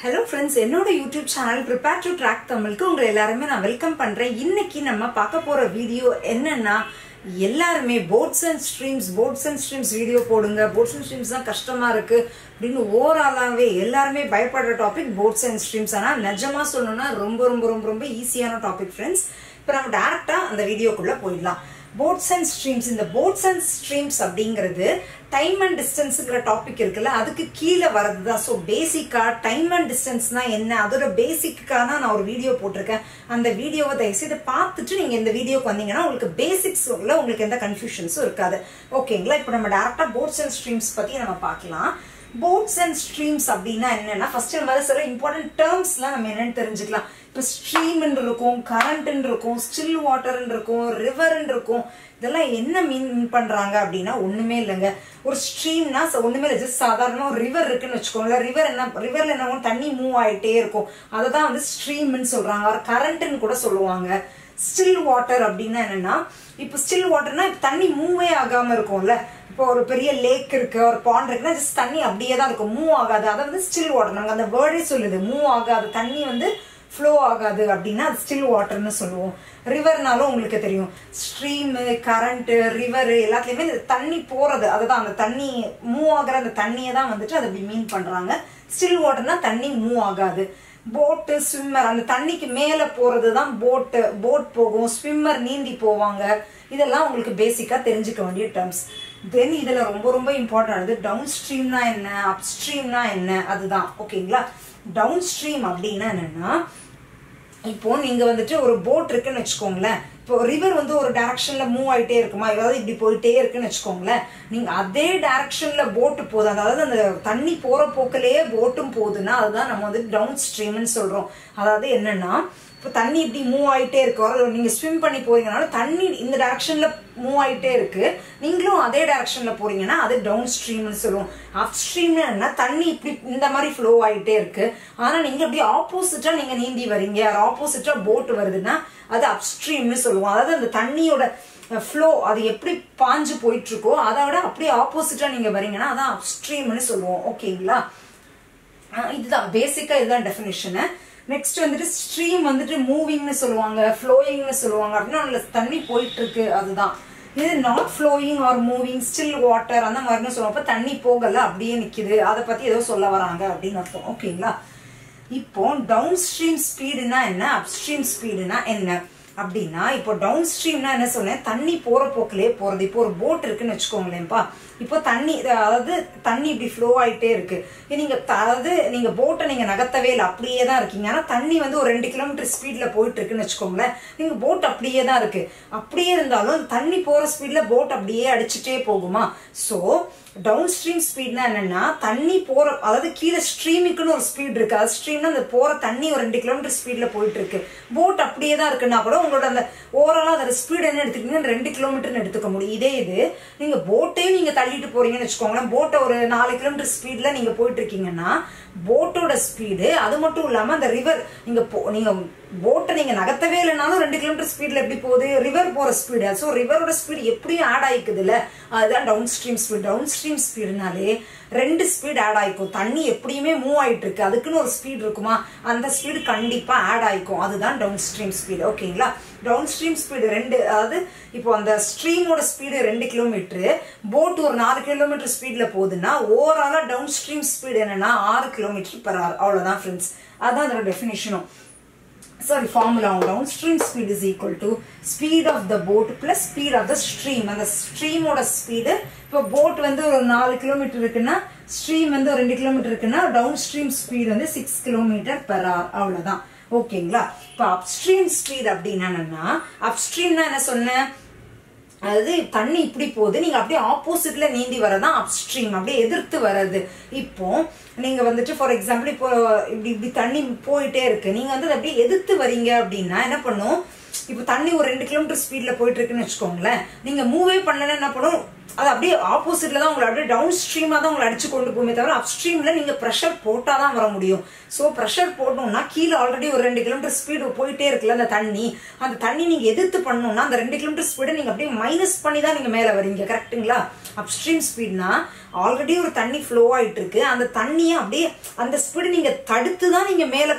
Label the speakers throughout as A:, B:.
A: Hello friends என்னோட YouTube channel prepare to track தமிழுக்கு உங்களை எல்லாருமே நான் வெல்கம் பண்றேன். இன்னைக்கு நம்ம பார்க்க போற வீடியோ என்னன்னா எல்லாருமே boats and streams boats and streams video போடுங்க. போட்ஸ் அண்ட் ஸ்ட்ரீம்ஸ் தான் கஷ்டமா இருக்கு அப்படின்னு ஓவராலாகவே எல்லாருமே பயப்படுற டாபிக் போட்ஸ் அண்ட் ஸ்ட்ரீம்ஸ் ஆனால் நிஜமா சொல்லணும்னா ரொம்ப ரொம்ப ரொம்ப ரொம்ப ஈஸியான டாபிக் ஃப்ரெண்ட்ஸ் இப்போ நம்ம டேரக்டா அந்த வீடியோக்குள்ள போயிடலாம். போட்ஸ் அண்ட் ஸ்ட்ரீம்ஸ் இந்த போட்ஸ் அண்ட் ஸ்ட்ரீம்ஸ் அப்படிங்கிறது டைம் அண்ட் டிஸ்டன்ஸுங்கிற டாபிக் இருக்குல்ல அதுக்கு கீழே வரது தான் ஸோ பேசிக்காக டைம் அண்ட் டிஸ்டன்ஸ்னால் என்ன? அதோட பேசிக்கான நான் ஒரு வீடியோ போட்டிருக்கேன். அந்த வீடியோவை தயவுசெய்து பார்த்துட்டு நீங்கள் இந்த வீடியோக்கு வந்தீங்கன்னா உங்களுக்கு பேசிக்ஸ்ல உங்களுக்கு எந்த கன்ஃபியூஷன்ஸும் இருக்காது. ஓகேங்களா இப்போ நம்ம டேரக்டா போர்ட்ஸ் அண்ட் ஸ்ட்ரீம்ஸ் பற்றி நம்ம பார்க்கலாம். போட்ஸ் அண்ட் ஸ்ட்ரீம்ஸ் அப்படின்னா என்னன்னா ஃபர்ஸ்ட் நம்ம சில இம்பார்ட்டன்ட் டேர்ம்ஸ்லாம் நம்ம என்னன்னு தெரிஞ்சுக்கலாம். இப்போ ஸ்ட்ரீம் இருக்கும் கரண்ட் இருக்கும் ஸ்டில் வாட்டர் இருக்கும் ரிவர் இருக்கும் இதெல்லாம் என்ன மீன் பண்றாங்க அப்படின்னா ஒண்ணுமே இல்லைங்க. ஒரு ஸ்ட்ரீம்னா ஒண்ணுமே இல்லை ஜஸ்ட் சாதாரண ஒரு ரிவர் இருக்குன்னு வச்சுக்கோங்களேன். ரிவர் என்ன ரிவர்ல என்ன தண்ணி மூவ் ஆயிட்டே இருக்கும். அதை தான் வந்து ஸ்ட்ரீம்னு சொல்றாங்க. ஒரு கரண்ட்னு கூட சொல்லுவாங்க. ஸ்டில் வாட்டர் அப்படின்னா என்னன்னா இப்போ ஸ்டில் வாட்டர்னா இப்போ தண்ணி மூவே ஆகாம இருக்கும்ல. இப்போ ஒரு பெரிய லேக் இருக்கு ஒரு பாண்ட் இருக்குன்னா ஜஸ்ட் தண்ணி அப்படியே தான் இருக்கும். மூவ் ஆகாது. அதை வந்து ஸ்டில் வாட்டர் நாங்கள் அந்த வேர்டே சொல்லுது. மூவ் ஆகாது. தண்ணி வந்து ஃப்ளோ ஆகாது அப்படின்னா அது ஸ்டில் வாட்டர்னு சொல்லுவோம். ரிவர்னாலும் உங்களுக்கு தெரியும். ஸ்ட்ரீமு கரண்ட்டு ரிவர் எல்லாத்துலேயுமே இந்த தண்ணி போகிறது அதுதான் அந்த தண்ணி மூவ் ஆகிற அந்த தண்ணியை தான் வந்துட்டு அதை அப்படி மீன் பண்ணுறாங்க ஸ்டில் வாட்டர்னா தண்ணி மூவ் ஆகாது. போட்டு ஸ்விம்மர் அந்த தண்ணிக்கு மேலே போகிறது தான் போட்டு போட் போகும். ஸ்விம்மர் நீந்தி போவாங்க. இதெல்லாம் உங்களுக்கு பேசிக்காக தெரிஞ்சுக்க வேண்டிய டேர்ம்ஸ் தென் இதில் ரொம்ப ரொம்ப இம்பார்ட்டன்ட் டவுன் ஸ்ட்ரீம்னா என்ன அப் ஸ்ட்ரீம்னா என்ன அதுதான். ஓகேங்களா டவுன் ஸ்ட்ரீம் அப்படின்னா என்னன்னா இப்போ நீங்க வந்துட்டு ஒரு போட் இருக்குன்னு வச்சுக்கோங்களேன். இப்போ ரிவர் வந்து ஒரு டைரக்ஷன்ல மூவ் ஆயிட்டே இருக்குமா? ஏதாவது இப்படி போயிட்டே இருக்குன்னு வச்சுக்கோங்களேன். நீங்க அதே டைரக்ஷன்ல போட்டு போதும் அதாவது அந்த தண்ணி போற போக்கிலேயே போட்டும் போகுதுன்னா அதுதான் நம்ம வந்து டவுன் ஸ்ட்ரீம்னு சொல்றோம். அதாவது என்னன்னா இப்போ தண்ணி இப்படி மூவ் ஆயிட்டே இருக்கோ. நீங்க ஸ்விம் பண்ணி போறீங்கனாலும் தண்ணி இந்த டைரக்ஷன்ல மூவ் ஆயிட்டே இருக்கு. நீங்களும் அதே டைரக்ஷன்ல போறீங்கன்னா அது டவுன் ஸ்ட்ரீம்னு சொல்லுவோம். அப் ஸ்ட்ரீம்னு என்ன தண்ணி இப்படி இந்த மாதிரி ஃப்ளோ ஆயிட்டே இருக்கு. ஆனா நீங்க அப்படி ஆப்போசிட்டா நீங்க நீந்தி வரீங்க. ஆப்போசிட்டா போட் வருதுன்னா அது அப்ஸ்ட்ரீம்னு சொல்லுவோம். அதாவது அந்த தண்ணியோட ஃப்ளோ அது எப்படி பாஞ்சு போயிட்டு இருக்கோ அதை விட அப்படியே ஆப்போசிட்டா நீங்க வரீங்கன்னா அதான் அப்ஸ்ட்ரீம்னு சொல்லுவோம். ஓகேங்களா இதுதான். பேசிக்கா இதுதான் டெஃபினேஷனு நெக்ஸ்ட் வந்துட்டு ஸ்ட்ரீம் வந்துட்டு மூவிங்னு சொல்லுவாங்க ஃப்ளோயிங்னு சொல்லுவாங்க. அப்படின்னா தண்ணி போயிட்டு இருக்கு அதுதான். இது not flowing or moving still water அந்த மாதிரின்னு சொல்லுவோம் அப்போ தண்ணி போகலை அப்படியே நிற்கிது அதை பற்றி ஏதோ சொல்ல வராங்க அப்படின்னு அர்த்தம். ஓகேங்களா? இப்போ டவுன் ஸ்ட்ரீம் ஸ்பீடுனா என்ன? அப் ஸ்ட்ரீம் ஸ்பீடுனா என்ன? அப்படின்னா இப்போ டவுன் ஸ்ட்ரீம்னா என்ன சொன்னேன் தண்ணி போற போக்கிலே போறது. இப்போ ஒரு போட் இருக்குன்னு வச்சுக்கோங்களேன்ப்பா. இப்போ தண்ணி அதாவது தண்ணி இப்படி ஃப்ளோ ஆயிட்டே இருக்கு. நீங்க அதாவது நீங்க போட்டை நீங்க நகர்த்தவே இல்லை. அப்படியே தான் இருக்கீங்க. ஆனா தண்ணி வந்து ஒரு ரெண்டு கிலோமீட்டர் ஸ்பீட்ல போயிட்டு இருக்குன்னு வச்சுக்கோங்களேன். நீங்க போட் அப்படியே தான் இருக்கு. அப்படியே இருந்தாலும் தண்ணி போற ஸ்பீட்ல போட் அப்படியே அடிச்சுட்டே போகுமா? சோ டவுன் ஸ்ட்ரீம் ஸ்பீட்னா என்னன்னா தண்ணி போற அதாவது கீழே ஸ்ட்ரீமுக்குன்னு ஒரு ஸ்பீட் இருக்கு. அது ஸ்ட்ரீம்னா அந்த போற தண்ணி ஒரு ரெண்டு கிலோமீட்டர் ஸ்பீட்ல போயிட்டு இருக்கு. போட் அப்படியே தான் இருக்குன்னா கூட உங்களோட அந்த ஓவராலாக அதோட ஸ்பீடு என்ன எடுத்துக்கிட்டீங்கன்னா ரெண்டு கிலோமீட்டர்னு எடுத்துக்க முடியும். இதே இது நீங்கள் போட்டையும் நீங்கள் தள்ளிட்டு போறீங்கன்னு வச்சுக்கோங்களேன் போட்டை ஒரு நாலு கிலோமீட்டர் ஸ்பீடில் நீங்கள் போயிட்டு இருக்கீங்கன்னா போட்டோட ஸ்பீடு அது மட்டும் இல்லாமல் அந்த ரிவர் நீங்கள் போ நீங்கள் போட்டை நீங்க நகர்த்தவே இல்லைனாலும் ரெண்டு கிலோமீட்டர் ஸ்பீட்ல எப்படி போகுது? ரிவர் போற ஸ்பீடு ஸோ ரிவரோட ஸ்பீடு எப்படியும் ஆட் ஆயிக்குது இல்ல அதுதான் down stream speed down stream ஸ்பீடுனாலே ரெண்டு ஸ்பீடு ஆட் ஆயிக்கும். தண்ணி எப்படியுமே மூவ் ஆயிட்டு இருக்கு அதுக்குன்னு ஒரு ஸ்பீட் இருக்குமா? அந்த ஸ்பீடு கண்டிப்பா ஆட் ஆயிக்கும். அதுதான் டவுன் ஸ்ட்ரீம் ஸ்பீடு ஓகேங்களா டவுன் ஸ்ட்ரீம் ஸ்பீடு ரெண்டு அதாவது இப்போ அந்த ஸ்ட்ரீமோட ஸ்பீடு ரெண்டு கிலோமீட்டர் போட் ஒரு நாலு கிலோமீட்டர் ஸ்பீட்ல போகுதுன்னா ஓவராலா டவுன் ஸ்ட்ரீம் ஸ்பீடு என்னன்னா ஆறு கிலோமீட்டர் பர் ஆர் அவ்வளவுதான் ஃப்ரெண்ட்ஸ் அதான் அதோட டெஃபினேஷனும் sorry formula downstream speed is equal to speed of the boat plus speed of the stream. அந்த ஸ்ட்ரீமோட ஸ்பீடு இப்போ போட் வந்து ஒரு நாலு கிலோமீட்டர் இருக்குன்னா ஸ்ட்ரீம் வந்து ஒரு ரெண்டு கிலோமீட்டர் இருக்குன்னா டவுன் ஸ்ட்ரீம் ஸ்பீட் வந்து சிக்ஸ் கிலோமீட்டர் பெர் ஆர் அவ்வளவுதான். ஓகேங்களா இப்போ அப்ஸ்ட்ரீம் ஸ்பீட் அப்படின்னா என்னன்னா அப்ஸ்ட்ரீம்னா என்ன சொன்னேன்? அதாவது தண்ணி இப்படி போகுது நீங்க அப்படியே ஆப்போசிட்ல நீந்தி வரதான் அப்ஸ்ட்ரீம் அப்படியே எதிர்த்து வர்றது. இப்போ நீங்க வந்துட்டு ஃபார் எக்ஸாம்பிள் இப்போ இப்படி இப்படி தண்ணி போயிட்டே இருக்கு. நீங்க வந்து அப்படியே எதிர்த்து வரீங்க அப்படின்னா என்ன பண்ணும்? இப்போ தண்ணி ஒரு ரெண்டு கிலோமீட்டர் ஸ்பீட்ல போயிட்டு இருக்குன்னு வச்சுக்கோங்களேன். நீங்க மூவே பண்ணலன்னா என்ன பண்ணும்? அது அப்படியே ஆப்போசிட்ல தான் உங்களை அப்படியே டவுன் ஸ்ட்ரீமாக தான் உங்களை அடிச்சு கொண்டு போகுமே தவிர அப் ஸ்ட்ரீமில் நீங்க ப்ரெஷர் போட்டால் தான் வர முடியும். ஸோ ப்ரெஷர் போடணும்னா கீழே ஆல்ரெடி ஒரு ரெண்டு கிலோமீட்டர் ஸ்பீடு போயிட்டே இருக்குல்ல அந்த தண்ணி. அந்த தண்ணி நீங்க எதிர்த்து பண்ணணும்னா அந்த ரெண்டு கிலோமீட்டர் ஸ்பீடை நீங்க அப்படியே மைனஸ் பண்ணி தான் நீங்க மேலே வரீங்க கரெக்ட்டுங்களா அப்ஸ்ட்ரீம் ஸ்பீட்னா ஆல்ரெடி ஒரு தண்ணி ஃப்ளோ ஆயிட்டு இருக்கு. அந்த தண்ணியை அப்படியே அந்த ஸ்பீடு நீங்க தடுத்து தான் நீங்க மேலே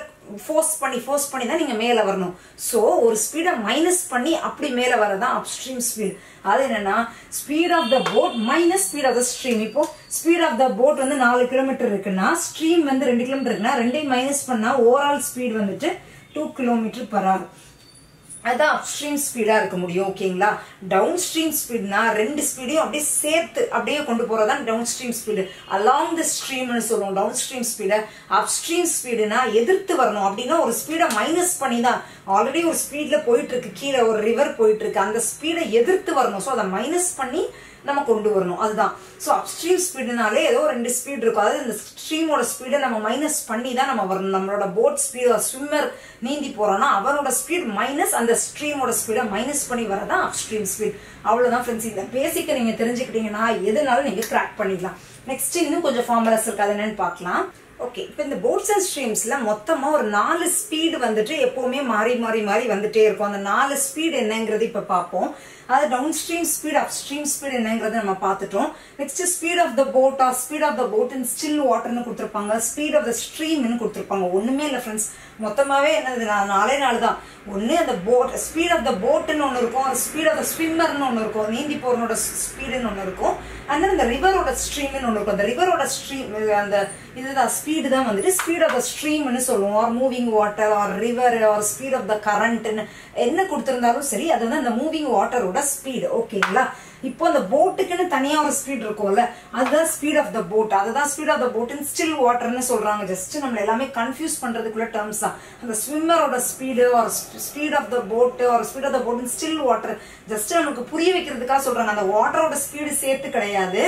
A: ஃபோர்ஸ் பண்ணி ஃபோர்ஸ் பண்ணி தான் நீங்கள் மேலே வரணும். ஸோ ஒரு ஸ்பீடை மைனஸ் பண்ணி அப்படி மேலே வரதான் அப்ஸ்ட்ரீம் ஸ்பீட் அது என்னன்னா speed of the boat minus speed of the stream இப்போ ஸ்பீட் ஆஃப் த போட் வந்து நாலு கிலோமீட்டர் இருக்குன்னா ஸ்ட்ரீம் வந்து ரெண்டு கிலோமீட்டர் இருக்குன்னா ரெண்டையும் மைனஸ் பண்ணால் ஓவரால் ஸ்பீட் வந்துட்டு டூ கிலோமீட்டர் பர் அதுதான் அப்ஸ்ட்ரீம் ஸ்பீடாக இருக்க முடியும் ஓகேங்களா டவுன் ஸ்ட்ரீம் ஸ்பீட்னா ரெண்டு ஸ்பீடையும் அப்படியே சேர்த்து அப்படியே கொண்டு போறதான் down stream speed along the ஸ்ட்ரீம்னு சொல்லுவோம் டவுன் ஸ்ட்ரீம் ஸ்பீடை அப்ஸ்ட்ரீம் ஸ்பீடுனா எதிர்த்து வரணும் அப்படின்னா ஒரு ஸ்பீடை மைனஸ் பண்ணி தான் ஆல்ரெடி ஒரு ஸ்பீடில் போயிட்டு இருக்கு கீழே ஒரு ரிவர் போயிட்டு இருக்கு. அந்த ஸ்பீடை எதிர்த்து வரணும். ஸோ அதை மைனஸ் பண்ணி நம்ம கொண்டு வரணும். அதுதான். ஸோ அப்ஸ்ட்ரீம் ஸ்பீடுனாலே ஏதோ ரெண்டு ஸ்பீட் இருக்கும். அதாவது இந்த ஸ்ட்ரீமோட ஸ்பீடை நம்ம மைனஸ் பண்ணி தான் நம்ம வரணும். நம்மளோட போட் ஸ்பீடு ஸ்விம்மர் நீந்தி போறோம்னா அவரோட ஸ்பீட் மைனஸ் அந்த ஸ்ட்ரீமோட ஸ்பீடை மைனஸ் பண்ணி வரதான் அப்ஸ்ட்ரீம் ஸ்பீட் அவ்வளவுதான் ஃப்ரெண்ட்ஸ் இந்த பேசிக்கை நீங்க தெரிஞ்சுக்கிட்டீங்கன்னா எதுனாலும் நீங்க கிராக் பண்ணிடலாம் நெக்ஸ்ட் இன்னும் கொஞ்சம் ஃபார்முலாஸ் இருக்கு. அது என்னன்னு பார்க்கலாம். ஓகே இப்போ இந்த போட்ஸ் அண்ட் ஸ்ட்ரீம்ஸ்ல மொத்தமா ஒரு நாலு ஸ்பீடு வந்துட்டு எப்பவுமே மாறி மாறி மாறி வந்துட்டே இருக்கும். அந்த நாலு ஸ்பீடு என்னங்கிறது இப்ப பார்ப்போம். அது down stream speed up stream speed என்னங்கிறத நம்ம பார்த்துட்டோம். Next speed of the boat or speed of the boat in still வாட்டர்னு கொடுத்துருப்பாங்க. ஸ்பீட் ஆஃப் த ஸ்ட்ரீம்னு கொடுத்துருப்பாங்க. ஒண்ணுமே இல்லை ஃப்ரெண்ட்ஸ் மொத்தமாவே என்னது நான் நாலே நாள் தான். ஒன்று அந்த போட் ஸ்பீட் ஆஃப் த போட்டுன்னு ஒன்று இருக்கும். ஸ்பீட் ஆஃப் த ஸ்விம்மர்னு ஒன்று இருக்கும். நீந்தி போறனோட ஸ்பீடுன்னு ஒன்று இருக்கும். அண்ட் தென் ரிவரோட ஸ்ட்ரீம்னு ஒன்று இருக்கும். அந்த ரிவரோட ஸ்ட்ரீம் அந்த இதுதான் ஸ்பீடு தான் வந்துட்டு ஸ்பீட் ஆஃப் த ஸ்ட்ரீம்னு சொல்லுவோம். Or moving water or river or speed of the கரண்ட்னு என்ன கொடுத்திருந்தாலும் சரி அது வந்து அந்த மூவிங் வாட்டரோட ஸ்பீடு ஓகேங்களா இப்போ அந்த போட்டுக்குன்னு தனியா ஒரு ஸ்பீட் இருக்கும்ல அதுதான் ஸ்பீட் ஆஃப் த போட் அதுதான் speed of the boat still வாட்டர்னு சொல்றாங்க. ஜஸ்ட் நம்ம எல்லாமே கன்ஃபியூஸ் பண்றதுக்குள்ள டேர்ம்ஸ் தான். அந்த ஸ்விம்மரோட ஸ்பீடு ஒரு ஸ்பீட் ஆஃப் த போட் ஒரு speed of the boat still water just நமக்கு புரிய வைக்கிறதுக்காக சொல்றாங்க. அந்த வாட்டரோட ஸ்பீடு சேர்த்து கிடையாது.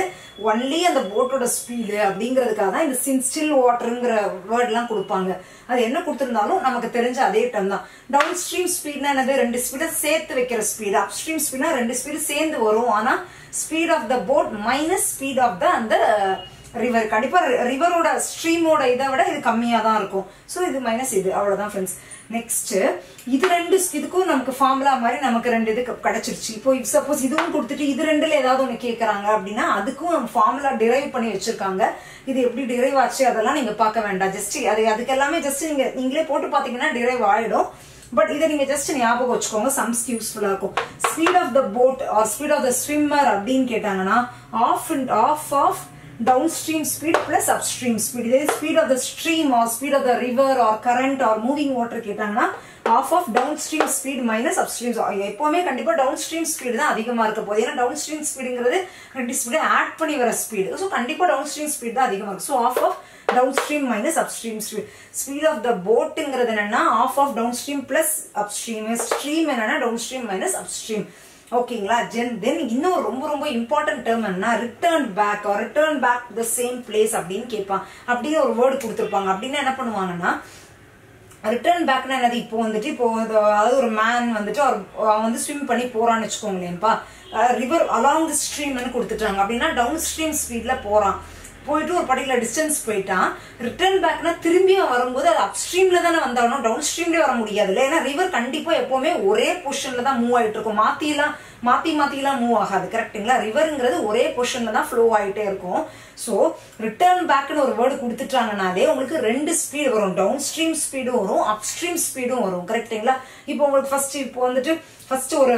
A: ஒன்லி அந்த போட்டோட ஸ்பீடு அப்படிங்கிறதுக்காக தான் இந்த சின் ஸ்டில் வாட்டருங்கிற வேர்ட்லாம் கொடுப்பாங்க. அது என்ன கொடுத்திருந்தாலும் நமக்கு தெரிஞ்ச அதே டேர்ம் தான். டவுன் ஸ்ட்ரீம் ஸ்பீட்னா என்னது? ரெண்டு ஸ்பீடை சேர்த்து வைக்கிற ஸ்பீடு அப் ஸ்ட்ரீம் ஸ்பீட்னா ரெண்டு ஸ்பீடு சேர்ந்து வரும். ஆனா speed of the boat minus speed of the அந்த uh, ரிவர் கண்டிப்பா ரிவரோட ஸ்ட்ரீமோட இதை விட இது கம்மியா தான் இருக்கும். ஸோ இது மைனஸ் இது. அவ்வளவுதான் ஃப்ரெண்ட்ஸ் நெக்ஸ்ட் இது ரெண்டு இதுக்கும் நமக்கு ஃபார்முலா மாதிரி நமக்கு ரெண்டு இது கிடைச்சிருச்சு. இப்போ சப்போஸ் இதுவும் கொடுத்துட்டு இது ரெண்டுல ஏதாவது ஒன்று கேட்குறாங்க அப்படின்னா அதுக்கும் நம்ம ஃபார்முலா டிரைவ் பண்ணி வச்சிருக்காங்க. இது எப்படி டிரைவ் ஆச்சு அதெல்லாம் நீங்க பார்க்க வேண்டாம். ஜஸ்ட் அது அதுக்கு எல்லாமே ஜஸ்ட் நீங்க நீங்களே போட்டு பாத்தீங்கன்னா டிரைவ் ஆயிடும். பட் இதை நீங்க ஜஸ்ட் ஞாபகம் வச்சுக்கோங்க சம்ஸ் யூஸ்ஃபுல்லா இருக்கும். Speed of the boat or speed of the swimmer அப்படின்னு கேட்டாங்கன்னா half and half half down stream speed up stream speed இதே speed of the stream or speed of the river or current or moving water கேட்டாங்கன்னா half half down stream speed minus upstream எப்பவுமே கண்டிப்பா down stream speed தான் அதிகமா இருக்க போகுது. ஏன்னா down stream ஸ்பீடுங்கிறது ரெண்டு ஸ்பீடு ஆட் பண்ணி வர ஸ்பீடு ஸோ கண்டிப்பா டவுன் ஸ்ட்ரீம் ஸ்பீட் தான் அதிகமா இருக்கும் so half half down stream minus upstream speed speed of the போட்டுங்கிறது என்னன்னா half half down stream plus upstream stream என்னன்னா டவுன் ஸ்ட்ரீம் மைனஸ் அப்ஸ்ட்ரீம் ஓகேங்களா? ஜென் தென் இன்னும் ரொம்ப ரொம்ப இம்பார்ட்டன்ட் டேர்ம் என்ன return back return back the same place அப்படின்னு கேட்பான். அப்படின்னு ஒரு வேர்டு கொடுத்துருப்பாங்க. அப்படின்னு என்ன பண்ணுவாங்கன்னா ரிட்டர்ன் பேக்னா என்னது? இப்போ வந்துட்டு இப்போ அதாவது ஒரு மேன் வந்துட்டு அவன் வந்து ஸ்விம் பண்ணி போறான்னு வச்சுக்கோங்களேன்ப்பா. ரிவர் அலாங் த ஸ்ட்ரீம்னு கொடுத்துட்டாங்க. அப்படின்னா டவுன் ஸ்ட்ரீம் ஸ்பீட்ல போறான். போயிட்டு ஒரு பர்டிகுலர் டிஸ்டன்ஸ் போயிட்டான். ரிட்டர்ன் பேக்னா திரும்பியும் வரும்போது அது அப்ஸ்ட்ரீம்ல தானே வந்தாலும் டவுன் ஸ்ட்ரீம்லேயே வர முடியாது இல்லை ஏன்னா ரிவர் கண்டிப்பா எப்பவுமே ஒரே பொசிஷன்ல தான் மூவ் ஆயிட்டு இருக்கும். மாத்திலாம் மாத்தி மாத்திலாம் மூவ் ஆகாது கரெக்ட்டுங்களா ரிவருங்கிறது ஒரே பொசிஷன்ல தான் ஃப்ளோ ஆயிட்டே இருக்கும். ஸோ ரிட்டர்ன் பேக்னு ஒரு வேர்டு கொடுத்துட்டாங்கனாலே உங்களுக்கு ரெண்டு ஸ்பீடு வரும். டவுன் ஸ்ட்ரீம் ஸ்பீடும் வரும் அப் ஸ்ட்ரீம் ஸ்பீடும் வரும் கரெக்ட்டுங்களா இப்போ உங்களுக்கு ஃபர்ஸ்ட் இப்போ வந்துட்டு ஃபர்ஸ்ட் ஒரு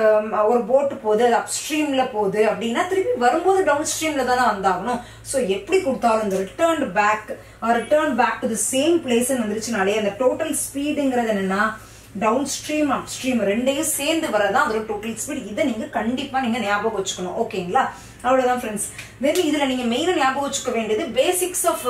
A: ஒரு போட்டு போகுது அது அப்ஸ்ட்ரீம்ல போகுது அப்படின்னா திருப்பி வரும்போது டவுன் ஸ்ட்ரீம்ல தானே வந்தாகணும். ஸோ எப்படி கொடுத்தாலும் இந்த return back return back to the same place வந்துருச்சுனாலே அந்த டோட்டல் ஸ்பீடுங்கிறது என்னன்னா டவுன் ஸ்ட்ரீம் அப் ஸ்ட்ரீம் ரெண்டையும் சேர்ந்து வரதான் அதோட டோட்டல் ஸ்பீட் இதை நீங்க கண்டிப்பா நீங்க ஞாபகம் வச்சுக்கணும். ஓகேங்களா அவ்வளோதான் ஃப்ரெண்ட்ஸ் வெரி இதுல நீங்க மெயினாக ஞாபகம் வச்சுக்க வேண்டியது basics of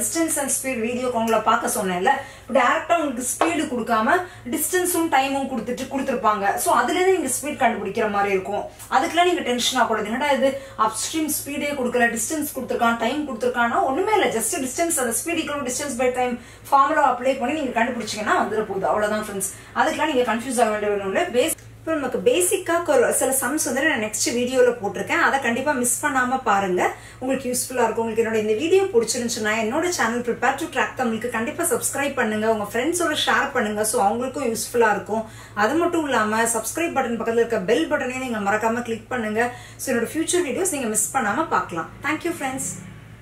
A: distance and speed video உங்களை பார்க்க சொன்னேன்ல. டேரக்டா உங்களுக்கு ஸ்பீடு கொடுக்காம டிஸ்டன்ஸும் டைமும் கொடுத்துட்டு கொடுத்துருப்பாங்க. ஸோ அதுல இருந்து நீங்க ஸ்பீட் கண்டுபிடிக்கிற மாதிரி இருக்கும். அதுக்கெல்லாம் நீங்க டென்ஷன் ஆகக்கூடாது. என்னடா இது? அப்ஸ்ட்ரீம் ஸ்பீடே கொடுக்கல டிஸ்டன்ஸ் கொடுத்துருக்கான் டைம் கொடுத்துருக்கானா ஒன்றுமே இல்லை. ஜஸ்ட் டிஸ்டன்ஸ் அந்த speed equal distance by time formula apply பண்ணி நீங்க கண்டுபிடிச்சீங்கன்னா வந்துட போகுது. அவ்வளோதான் ஃப்ரெண்ட்ஸ் அதுக்கெல்லாம் நீங்க கன்ஃபியூஸ் ஆக வேண்டிய ஒன்றும் இல்லை. பேஸ் இப்போ நமக்கு பேசிக்காக ஒரு சில சம்ஸ் வந்து நான் நெக்ஸ்ட் வீடியோவில் போட்டிருக்கேன். அதை கண்டிப்பாக மிஸ் பண்ணாமல் பாருங்கள் உங்களுக்கு யூஸ்ஃபுல்லாக இருக்கும். உங்களுக்கு என்னோட இந்த வீடியோ பிடிச்சிருந்துச்சுன்னா என்னோட சேனல் ப்ரிப்பேர் டு ட்ராக் தமிழுக்கு கண்டிப்பாக சப்ஸ்கிரைப் பண்ணுங்க. உங்கள் ஃப்ரெண்ட்ஸோட ஷேர் பண்ணுங்கள் ஸோ அவங்களுக்கும் யூஸ்ஃபுல்லாக இருக்கும். அது மட்டும் இல்லாமல் சப்ஸ்கிரைப் பட்டன் பக்கத்தில் இருக்க பெல் பட்டனையும் நீங்கள் மறக்காமல் கிளிக் பண்ணுங்க. ஸோ என்னோட ஃபியூச்சர் வீடியோஸ் நீங்கள் மிஸ் பண்ணாமல் பார்க்கலாம். Thank you friends